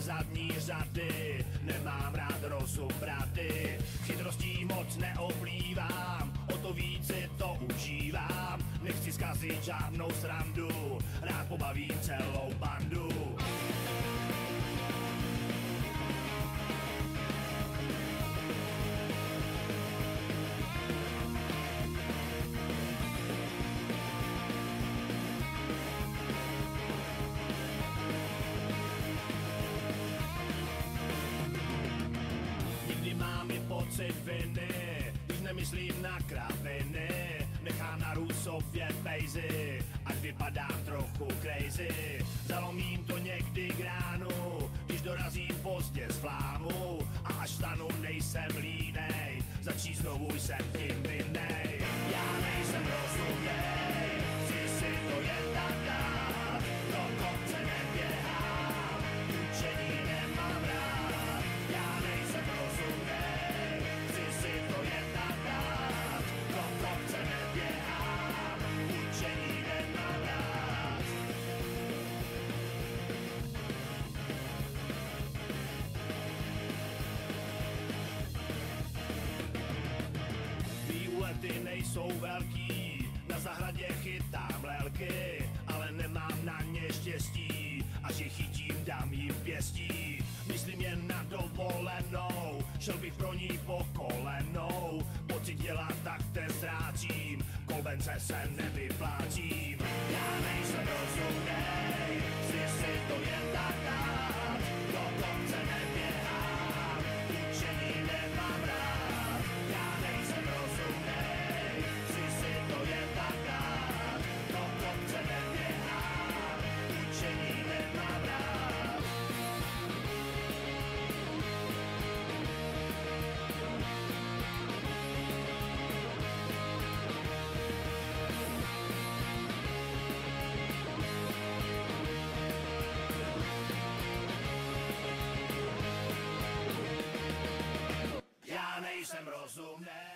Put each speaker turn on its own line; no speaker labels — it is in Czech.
zadní řady, nemám rád rozum brady. Chytrostí moc neoblívám o to víc si to užívám. Nechci zkazit žádnou srandu, rád pobavím celou bandu. Nemyslím na kraviny. Nechám na Rusově pejzy, ať vypadám trochu crazy. Zalomím to někdy k ránu, když dorazím pozdě z vlámu. A až stanu nejsem línej, začí znovu jsem tím vinnej. Výlety nejsou velký, na zahradě chytám lelky, ale nemám na ně štěstí, až je chytím, dám jim pěstí. Myslím jen na dovolenou, šel bych pro ní po kolenou, pocit dělat tak ten ztrácím, kolbence se nevyplácím. Já nejsem rozumnej, So now.